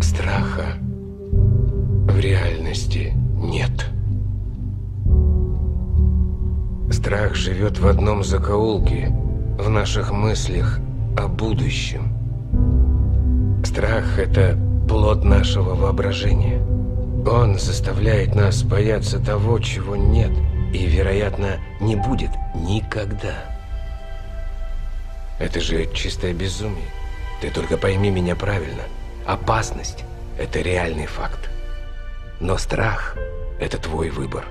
Страха в реальности нет. Страх живет в одном закоулке, в наших мыслях о будущем. Страх – это плод нашего воображения. Он заставляет нас бояться того, чего нет и, вероятно, не будет никогда. Это же чистое безумие. Ты только пойми меня правильно. Опасность – это реальный факт. Но страх – это твой выбор.